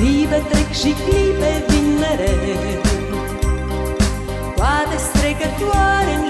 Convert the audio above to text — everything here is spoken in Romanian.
Clipe trec și clipe vin mereu Toate strecătoare în